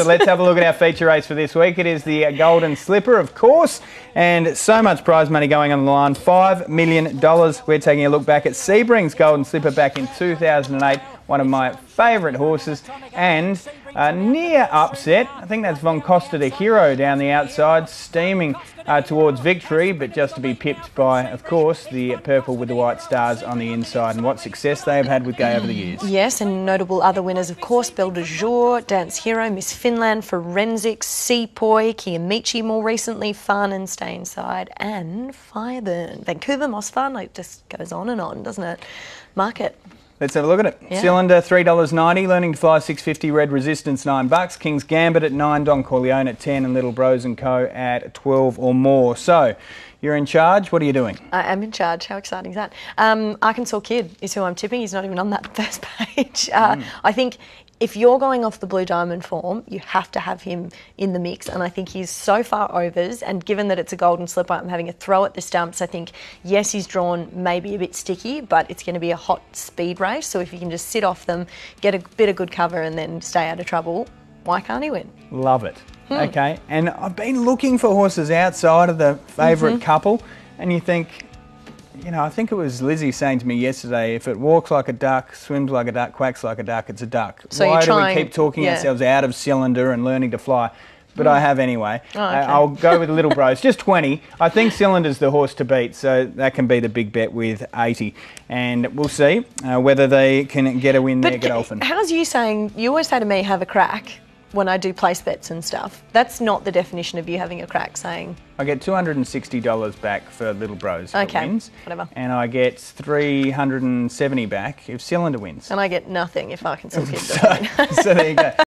So let's have a look at our feature race for this week. It is the Golden Slipper, of course, and so much prize money going on the line $5 million. We're taking a look back at Sebring's Golden Slipper back in 2008, one of my favourite horses, and a near upset. I think that's Von Costa de Hero down the outside, steaming uh, towards victory, but just to be pipped by, of course, the purple with the white stars on the inside. And what success they have had with Gai over the years. Yes, and notable other winners, of course, Belle de Jour, Dance Hero, Miss Finland, Forensics, Sepoy, Kiamichi more recently, Farnan Stay Inside, and Fireburn. Vancouver Mossfun, it just goes on and on, doesn't it? Market. Let's have a look at it. Yeah. Cylinder three dollars ninety. Learning to fly six fifty. Red Resistance nine bucks. King's Gambit at nine. Don Corleone at ten, and Little Bros and Co at twelve or more. So, you're in charge. What are you doing? I am in charge. How exciting is that? Um, Arkansas Kid is who I'm tipping. He's not even on that first page. Uh, Mm. I think if you're going off the Blue Diamond form, you have to have him in the mix. And I think he's so far overs. And given that it's a golden slipper, I'm having a throw at the stumps. I think, yes, he's drawn maybe a bit sticky, but it's going to be a hot speed race. So if you can just sit off them, get a bit of good cover, and then stay out of trouble, why can't he win? Love it. Hmm. Okay, and I've been looking for horses outside of the favorite Mm-hmm. couple, and you think, you know, I think it was Lizzie saying to me yesterday, if it walks like a duck, swims like a duck, quacks like a duck, it's a duck. So Why do trying- we keep talking yeah. ourselves out of cylinder and learning to fly? But I have anyway. Oh, okay. I'll go with a Little Bros. Just 20. I think Cylinder's the horse to beat, so that can be the big bet with 80. And we'll see uh, whether they can get a win there, But Godolphin. how's you saying? You always say to me, "Have a crack." When I do place bets and stuff, that's not the definition of you having a crack. Saying I get $260 back for Little Bros Okay, wins. whatever. And I get 370 back if Cylinder wins. and I get nothing if I can still keep so, so there you go.